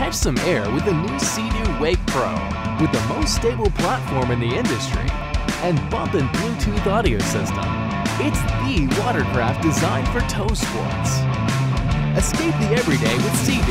Catch some air with the new Sea-Doo Wake Pro with the most stable platform in the industry and bump and Bluetooth audio system. It's the watercraft designed for tow sports. Escape the everyday with Sea-Doo